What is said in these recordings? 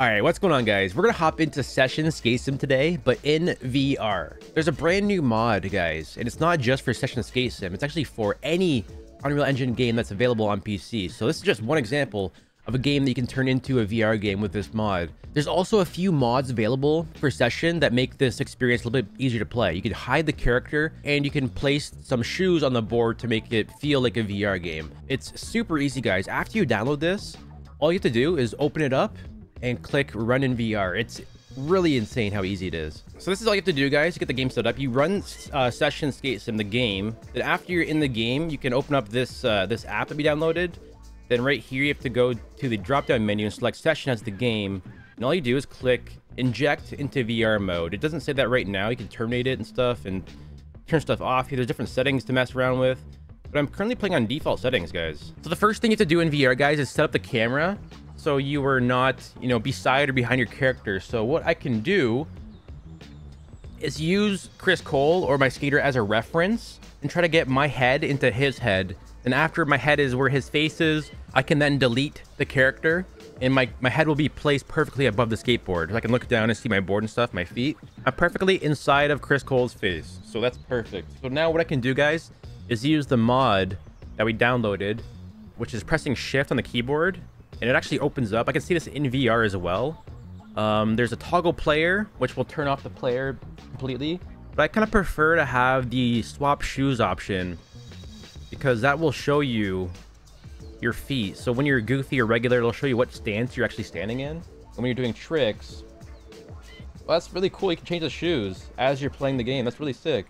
All right, what's going on, guys? We're gonna hop into Session Skate today, but in VR. There's a brand new mod, guys, and it's not just for Session Skate Sim. It's actually for any Unreal Engine game that's available on PC. So this is just one example of a game that you can turn into a VR game with this mod. There's also a few mods available for Session that make this experience a little bit easier to play. You can hide the character and you can place some shoes on the board to make it feel like a VR game. It's super easy, guys. After you download this, all you have to do is open it up and click run in VR. It's really insane how easy it is. So this is all you have to do, guys, to get the game set up. You run uh, Session Skate Sim, the game. Then after you're in the game, you can open up this uh, this app that we downloaded. Then right here, you have to go to the drop-down menu and select Session as the game. And all you do is click Inject into VR mode. It doesn't say that right now. You can terminate it and stuff and turn stuff off. Here. There's different settings to mess around with. But I'm currently playing on default settings, guys. So the first thing you have to do in VR, guys, is set up the camera so you were not, you know, beside or behind your character. So what I can do is use Chris Cole or my skater as a reference and try to get my head into his head. And after my head is where his face is, I can then delete the character and my, my head will be placed perfectly above the skateboard. I can look down and see my board and stuff, my feet. I'm perfectly inside of Chris Cole's face. So that's perfect. So now what I can do, guys, is use the mod that we downloaded, which is pressing shift on the keyboard and it actually opens up. I can see this in VR as well. Um, there's a toggle player, which will turn off the player completely. But I kind of prefer to have the swap shoes option because that will show you your feet. So when you're goofy or regular, it'll show you what stance you're actually standing in. And when you're doing tricks, well, that's really cool. You can change the shoes as you're playing the game. That's really sick.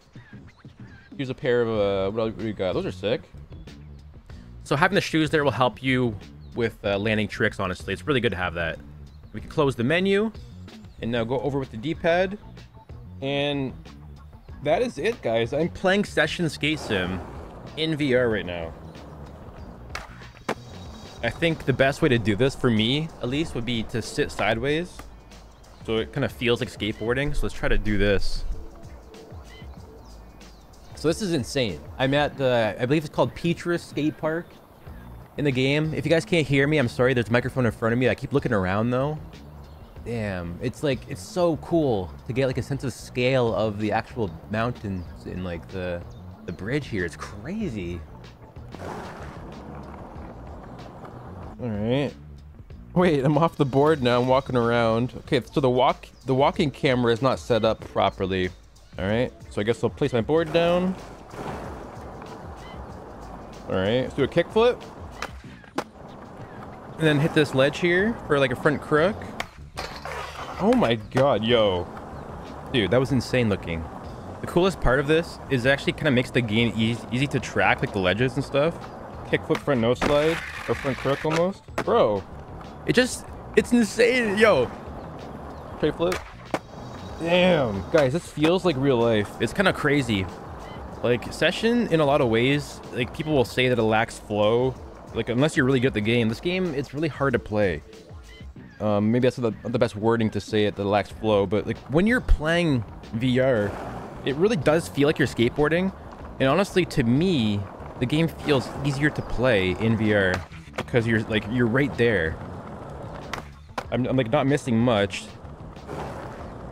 Use a pair of, uh, what do we got? Those are sick. So having the shoes there will help you with uh, landing tricks, honestly. It's really good to have that. We can close the menu and now go over with the D-pad. And that is it, guys. I'm playing Session Skate Sim in VR right now. I think the best way to do this, for me at least, would be to sit sideways. So it kind of feels like skateboarding. So let's try to do this. So this is insane. I'm at the, I believe it's called Petrus Skate Park in the game. If you guys can't hear me, I'm sorry. There's a microphone in front of me. I keep looking around though. Damn, it's like it's so cool to get like a sense of scale of the actual mountains and like the the bridge here. It's crazy. All right. Wait, I'm off the board now. I'm walking around. Okay, so the walk the walking camera is not set up properly. All right. So I guess I'll place my board down. All right. Let's do a kickflip. And then hit this ledge here for like a front crook. Oh my god, yo. Dude, that was insane looking. The coolest part of this is actually kind of makes the game easy, easy to track, like the ledges and stuff. Kickflip front nose slide, or front crook almost. Bro, it just, it's insane, yo. Tray flip. Damn. Guys, this feels like real life. It's kind of crazy. Like, Session, in a lot of ways, like, people will say that it lacks flow like unless you're really good at the game this game it's really hard to play. Um, maybe that's the, the best wording to say it that lacks flow but like when you're playing vr it really does feel like you're skateboarding. And honestly to me the game feels easier to play in vr because you're like you're right there. I'm, I'm like not missing much.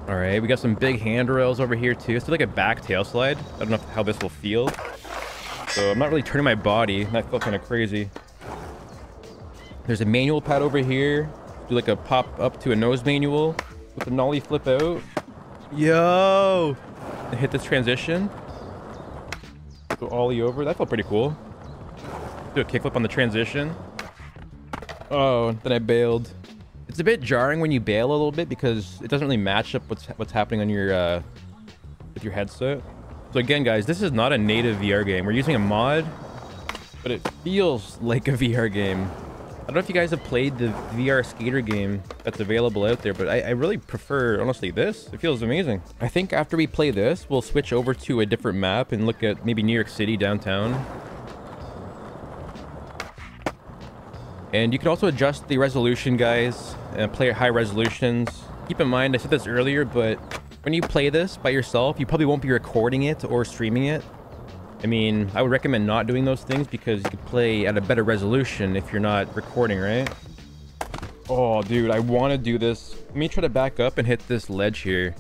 All right we got some big handrails over here too. It's like a back tail slide. I don't know how this will feel. So i'm not really turning my body. That felt kind of crazy there's a manual pad over here. Do like a pop up to a nose manual with the nollie flip out. Yo! And hit this transition. Go ollie over. That felt pretty cool. Do a kickflip on the transition. Oh, then I bailed. It's a bit jarring when you bail a little bit because it doesn't really match up what's what's happening on your uh, with your headset. So again, guys, this is not a native VR game. We're using a mod, but it feels like a VR game. I don't know if you guys have played the VR skater game that's available out there, but I, I, really prefer, honestly, this. It feels amazing. I think after we play this, we'll switch over to a different map and look at maybe New York City downtown. And you can also adjust the resolution, guys, and play at high resolutions. Keep in mind, I said this earlier, but when you play this by yourself, you probably won't be recording it or streaming it. I mean, I would recommend not doing those things because you could play at a better resolution if you're not recording, right? Oh, dude, I want to do this. Let me try to back up and hit this ledge here.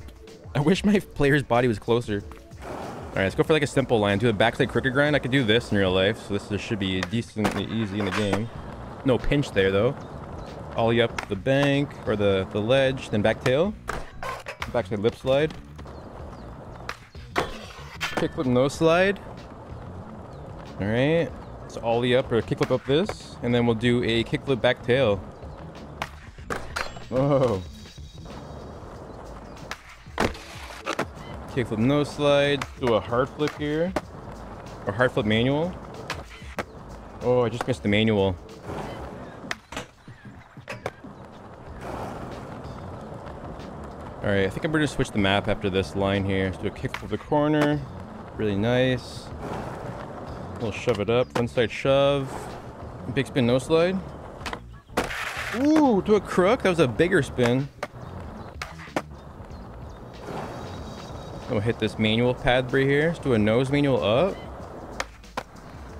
I wish my player's body was closer. All right, let's go for like a simple line. Do a backside crooked grind. I could do this in real life, so this should be decently easy in the game. No pinch there, though. Ollie up the bank, or the, the ledge, then back tail. Backside lip slide. Kickflip nose slide. All right. So ollie up or kickflip up this, and then we'll do a kickflip back tail. Whoa. Kickflip nose slide. Do a hard flip here. Or hard flip manual. Oh, I just missed the manual. Alright, I think I'm going to switch the map after this line here. Let's do a kickflip the corner. Really nice. We'll shove it up. One side shove. Big spin nose slide. Ooh, to a crook. That was a bigger spin. We'll hit this manual pad right here. Let's do a nose manual up.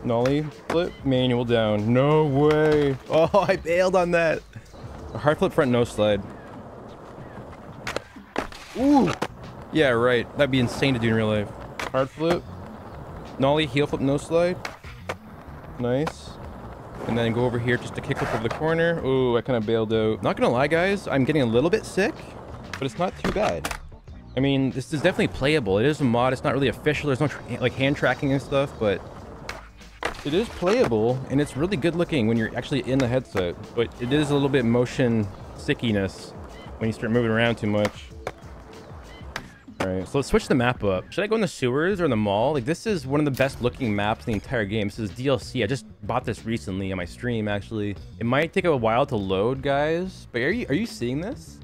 Nollie flip, manual down. No way. Oh, I bailed on that. A hard flip front nose slide. Ooh. Yeah, right. That'd be insane to do in real life. Hard flip. Nollie, heel flip, nose slide. Nice. And then go over here just to kick up over the corner. Ooh, I kind of bailed out. Not gonna lie, guys. I'm getting a little bit sick, but it's not too bad. I mean, this is definitely playable. It is a mod. It's not really official. There's no like hand tracking and stuff, but it is playable and it's really good looking when you're actually in the headset. But it is a little bit motion sickiness when you start moving around too much. All right, so let's switch the map up. Should I go in the sewers or in the mall? Like, this is one of the best looking maps in the entire game. This is DLC. I just bought this recently on my stream, actually. It might take a while to load, guys. But are you, are you seeing this?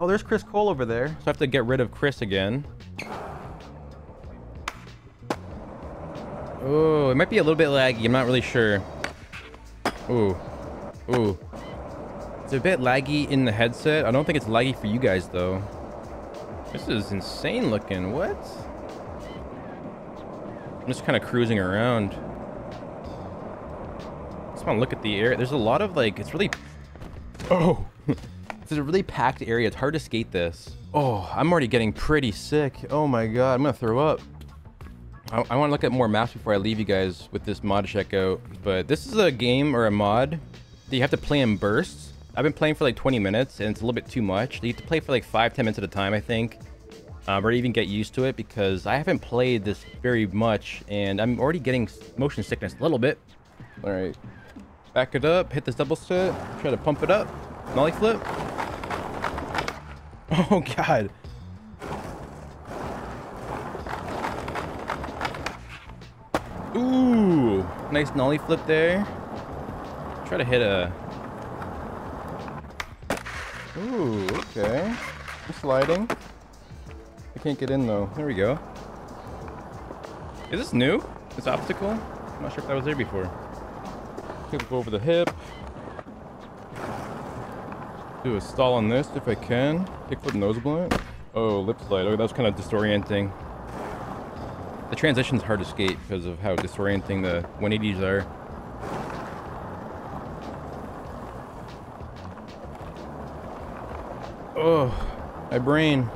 Oh, there's Chris Cole over there. So I have to get rid of Chris again. Oh, it might be a little bit laggy. I'm not really sure. Ooh. Ooh. It's a bit laggy in the headset. I don't think it's laggy for you guys, though. This is insane looking. What? I'm just kind of cruising around. Just want to look at the area. There's a lot of like, it's really... Oh! it's a really packed area. It's hard to skate this. Oh, I'm already getting pretty sick. Oh my god, I'm gonna throw up. I, I want to look at more maps before I leave you guys with this mod to check out. But this is a game or a mod that you have to play in bursts. I've been playing for like 20 minutes and it's a little bit too much. You have to play for like 5, 10 minutes at a time, I think. Um, or even get used to it because I haven't played this very much and I'm already getting motion sickness a little bit. All right. Back it up, hit this double set, try to pump it up. Nollie flip. Oh, God. Ooh, nice nollie flip there. Try to hit a Ooh, okay. I'm sliding. I can't get in though. There we go. Is this new? This obstacle? I'm not sure if that was there before. Go over the hip. Do a stall on this if I can. Kickflip nose blunt. Oh, lip slide. Oh, that was kind of disorienting. The transition's hard to skate because of how disorienting the 180s are. Oh, my brain.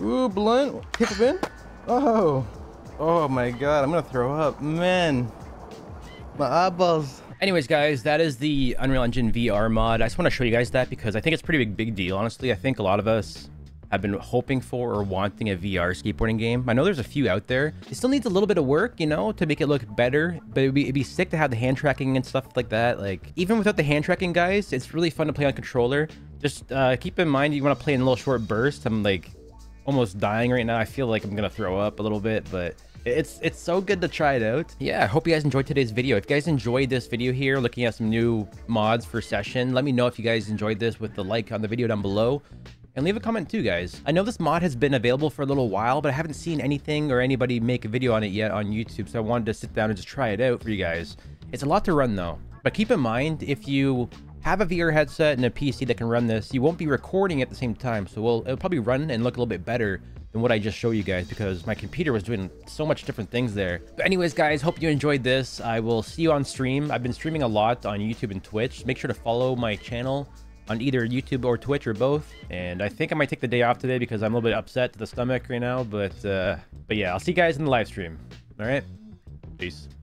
Ooh, blunt. Kick it in. Oh. Oh my god, I'm gonna throw up. Man. My eyeballs. Anyways, guys, that is the Unreal Engine VR mod. I just want to show you guys that because I think it's pretty big, big deal. Honestly, I think a lot of us have been hoping for or wanting a VR skateboarding game. I know there's a few out there. It still needs a little bit of work, you know, to make it look better, but it'd be, it'd be sick to have the hand tracking and stuff like that. Like, even without the hand tracking, guys, it's really fun to play on controller. Just uh, keep in mind you want to play in a little short burst. I'm like almost dying right now. I feel like I'm going to throw up a little bit, but it's it's so good to try it out yeah i hope you guys enjoyed today's video if you guys enjoyed this video here looking at some new mods for session let me know if you guys enjoyed this with the like on the video down below and leave a comment too, guys. I know this mod has been available for a little while, but I haven't seen anything or anybody make a video on it yet on YouTube, so I wanted to sit down and just try it out for you guys. It's a lot to run though, but keep in mind, if you have a VR headset and a PC that can run this, you won't be recording at the same time, so it'll, it'll probably run and look a little bit better than what I just showed you guys because my computer was doing so much different things there. But anyways, guys, hope you enjoyed this. I will see you on stream. I've been streaming a lot on YouTube and Twitch. Make sure to follow my channel on either YouTube or Twitch or both. And I think I might take the day off today because I'm a little bit upset to the stomach right now. But uh, but yeah, I'll see you guys in the live stream. All right. Peace.